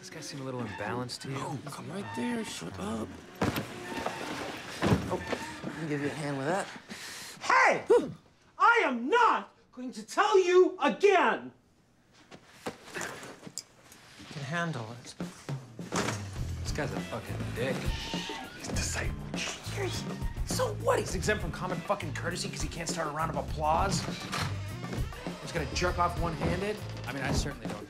This guy seem a little imbalanced to you? Oh, come right there. Shut up. Oh, I can give you a hand with that. Hey! I am not going to tell you again! You can handle it. This guy's a fucking dick. He's disabled. So what? He's exempt from common fucking courtesy because he can't start a round of applause? He's gonna jerk off one-handed? I mean, I certainly don't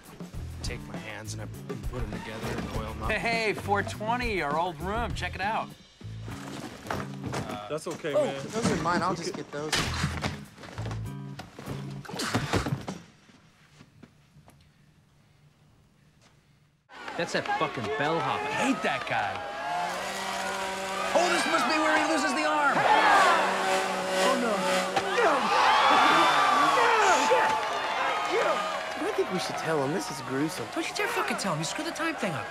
take my hands and I put them together and oil them up. Hey, 420, our old room. Check it out. That's okay, Oh, man. those are mine. I'll just get those. That's that fucking bellhop. I hate that guy. Oh, this must be where he loses the arm. I think we should tell him. This is gruesome. Don't you dare fucking tell him. You screwed the time thing up.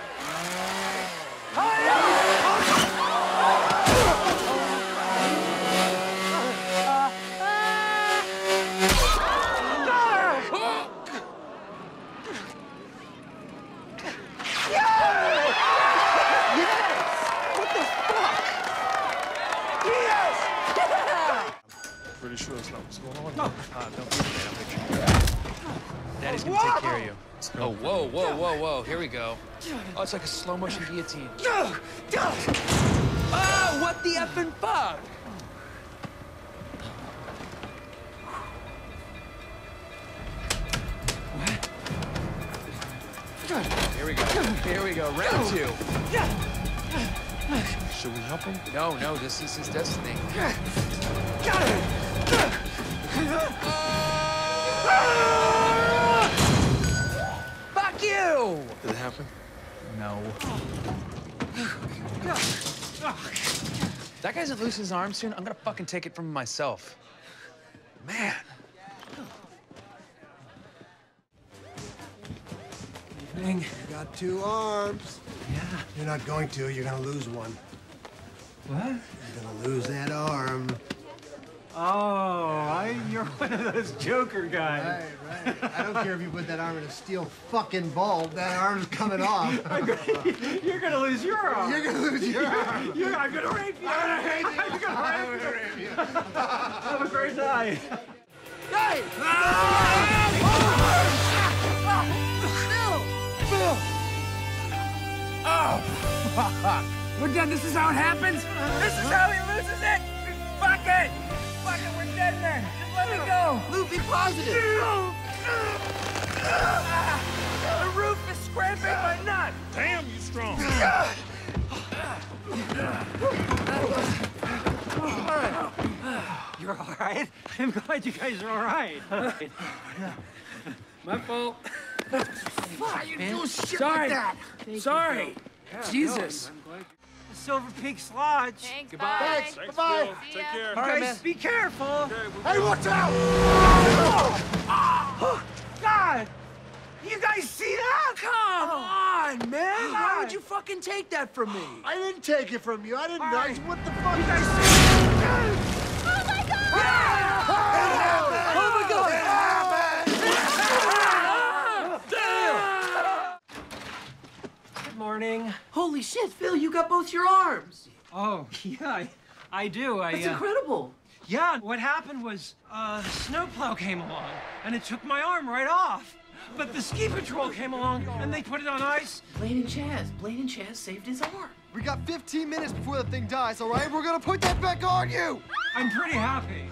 Pretty sure that's not what's going on. Uh, don't be afraid. I'll make sure. Daddy's gonna take care of you. Oh, whoa, whoa, whoa, whoa. Here we go. Oh, it's like a slow motion guillotine. Oh, what the effing fuck? Here we go. Here we go. Round two. Should we help him? No, no, this is his destiny. Fuck you! Did it happen? No. That guy doesn't lose his arm soon. I'm gonna fucking take it from him myself. Man. Evening. You got two arms. Yeah. You're not going to. You're gonna lose one. What? You're gonna lose that one of those Joker guys. Right, right. I don't care if you put that arm in a steel fucking bulb. That arm's coming off. You're gonna lose your arm. You're gonna lose your arm. You're, I'm gonna rape you. I'm gonna rape you. I'm gonna I'm rape gonna you. rape you. Have a great night. Oh, We're done. This is how it happens? This is how he loses You're all right? I'm glad you guys are all right. Oh, My fault. Fuck, you do shit Sorry. like that. Sorry. Jesus. Silver Peaks Lodge. Thanks, Goodbye. bye. Thanks, Bye-bye. Bill. Take care. All right, Guys, man. be careful. Hey, watch out! Oh, God! You guys see that? Come oh. on, man. Why would you fucking take that from me? I didn't take it from you. I didn't know. right. What the fuck? You guys see Oh my god! Oh my God. Good morning. Holy shit, Phil, you got both your arms. Oh, yeah, I, I do. I, That's uh, incredible. Yeah, what happened was uh, the snowplow came along and it took my arm right off. But the ski patrol came along and they put it on ice. Blaine and Chaz. Blaine and Chaz saved his arm. We got 15 minutes before the thing dies, all right? We're gonna put that back on you! I'm pretty happy.